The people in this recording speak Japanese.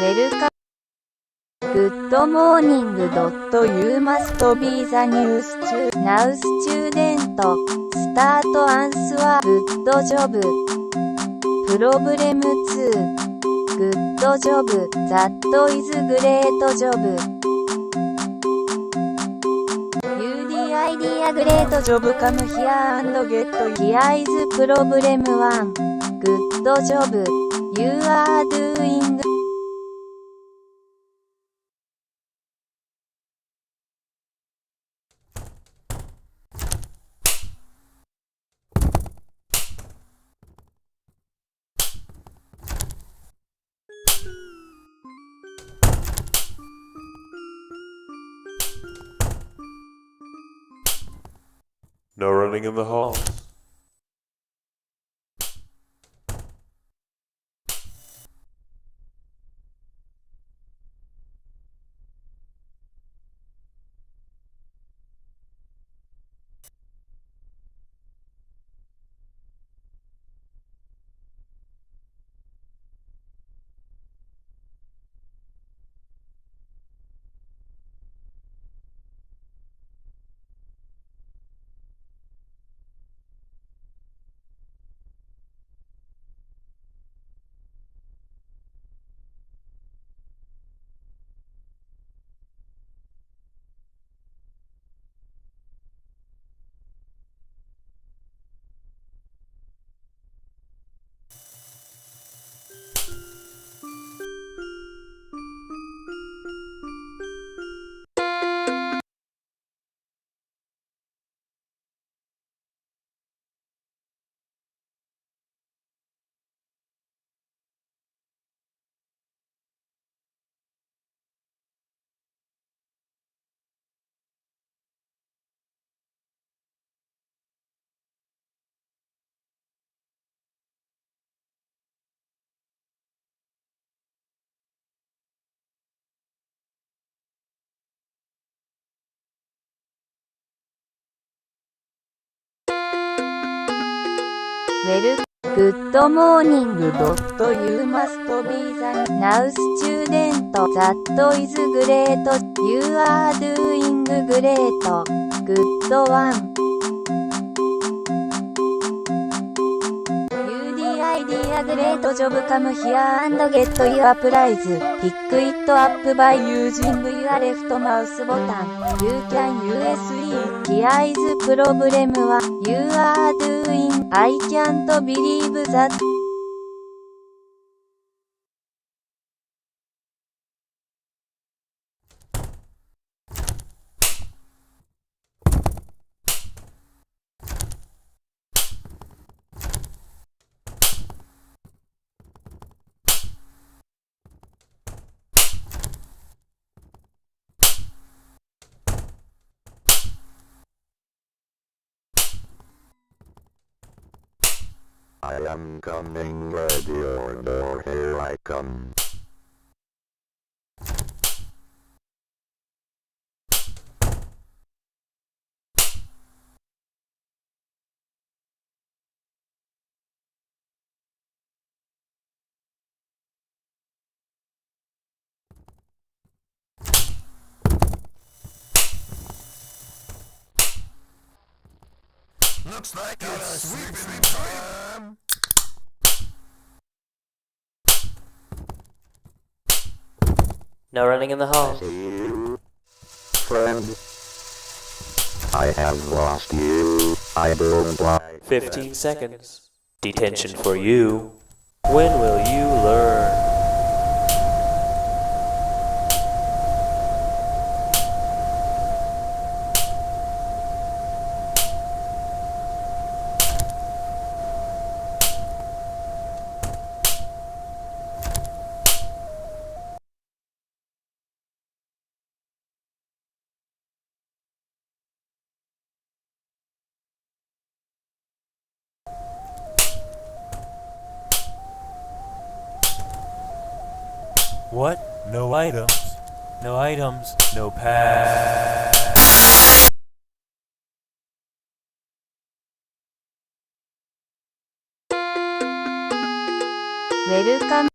ウェルカム。グッドモーニングドットユーマストビーザニュース中。ナウスチューデント。スタートアンスはグッドジョブ。プロブレムツー。グッドジョブ。ザットイズグレートジョブ。UDID アグレートジョブカムヒアアンドゲットヒアイズプロブレムワン。グッドジョブ。You are No running in the halls. Well, good morning. Dot you must be the now student. That is great. You are doing great. Good one.UD idea great job come here and get your prize. Pick it up by using your left mouse button. You can use it. Here is problem 1. You are doing I can't believe that. I am coming, ready or door, here I come. Looks like it's sweeping time. No running in the hall. Friend. I have lost you. I don't like 15 seconds. Detention for you. When will you learn? What? No items. No items. No pass. Welcome.